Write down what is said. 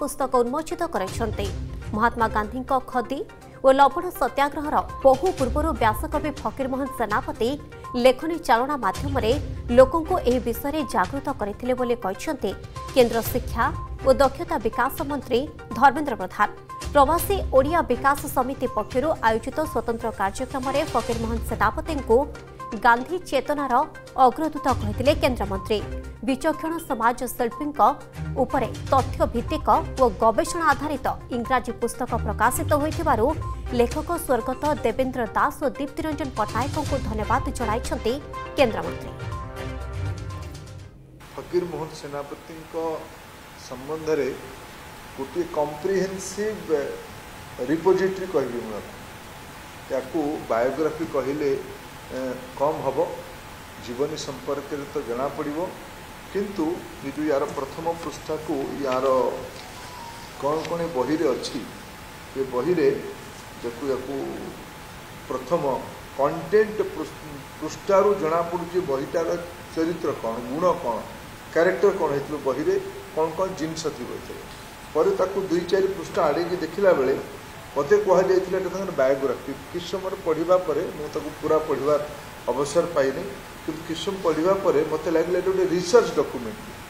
पुस्तक उन्मोचित कर महात्मा गांधी खदी और लवण सत्याग्रह बहु पूर्वर व्यासकवि फकीरमोहन सेनापति लेखनी चालना मध्यम लोकों विषय जगृत करेंद्र शिक्षा और दक्षता विकास मंत्री धर्मेन्द्र प्रधान प्रवासी ओडिया विकास समिति पक्ष आयोजित स्वतंत्र कार्यक्रम में फकीरमोहन सेनापति ଗାନ୍ଧୀ ଚେତନାର ଅଗ୍ରଦୂତ କହିଥିଲେ କେନ୍ଦ୍ରମନ୍ତ୍ରୀ ବିଚକ୍ଷଣ ସମାଜ ଶିଳ୍ପୀଙ୍କ ଉପରେ ତଥ୍ୟ ଭିତ୍ତିକ ଓ ଗବେଷଣା ଆଧାରିତ ଇଂରାଜୀ ପୁସ୍ତକ ପ୍ରକାଶିତ ହୋଇଥିବାରୁ ଲେଖକ ସ୍ୱର୍ଗତ ଦେବେନ୍ଦ୍ର ଦାସ ଓ ଦୀପ୍ତିରଞ୍ଜନ ପଟ୍ଟନାୟକଙ୍କୁ ଧନ୍ୟବାଦ ଜଣାଇଛନ୍ତି କେନ୍ଦ୍ରମନ୍ତ୍ରୀ ଫକୀରମୋହନ ସେନାପତିଙ୍କ ସମ୍ବନ୍ଧରେ ଗୋଟିଏ କମ୍ପ୍ରିହେନ୍ସିଭ ରିପୋଜିଟ୍ରି କହିବି ମୁଁ ଏହାକୁ ବାୟୋଗ୍ରାଫି କହିଲେ କମ୍ ହେବ ଜୀବନୀ ସମ୍ପର୍କରେ ତ ଜଣାପଡ଼ିବ କିନ୍ତୁ କିନ୍ତୁ ୟାର ପ୍ରଥମ ପୃଷ୍ଠାକୁ ୟାର କ'ଣ କ'ଣ ବହିରେ ଅଛି ଏ ବହିରେ ଯାକୁ ୟାକୁ ପ୍ରଥମ କଣ୍ଟେଣ୍ଟ ପୃଷ୍ଠାରୁ ଜଣାପଡ଼ୁଛି ବହିଟାର ଚରିତ୍ର କ'ଣ ଗୁଣ କ'ଣ କ୍ୟାରେକ୍ଟର କ'ଣ ହେଇଥିବ ବହିରେ କ'ଣ କ'ଣ ଜିନିଷ ଥିବ ଏଥିରେ ପରେ ତାକୁ ଦୁଇ ଚାରି ପୃଷ୍ଠା ଆଡ଼େଇକି ଦେଖିଲା ବେଳେ ମୋତେ କୁହାଯାଇଥିଲା ଏଇଟା ତାଙ୍କର ବାୟୋଗ୍ରାଫି ସମୟରେ ପଢ଼ିବା ପରେ ମୁଁ ତାକୁ ପୁରା ପଢ଼ିବାର ଅବସର ପାଇନି କିନ୍ତୁ କିଛି ସମୟ ପଢ଼ିବା ପରେ ମୋତେ ଲାଗିଲା ଏଇଟା ଗୋଟେ ରିସର୍ଚ୍ଚ ଡକ୍ୟୁମେଣ୍ଟ